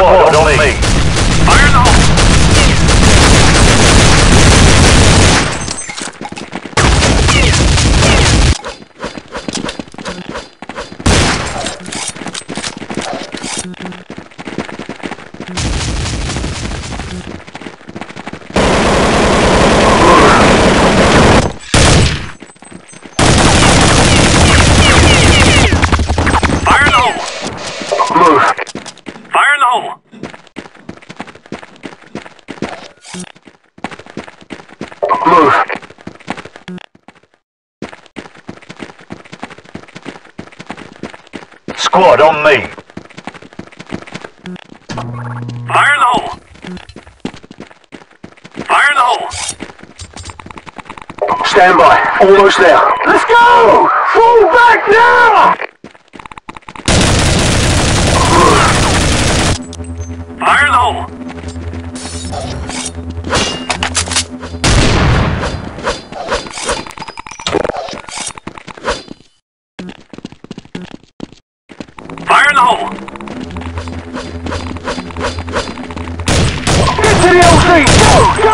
Squad on me. Fire in the hole! Fire in the hole! Move. Fire in the hole! Move. Squad on me. Fire in the hole! Fire in the hole! Stand by. Almost there. Let's go! Fall back now! Fire in the hole! Go! Go!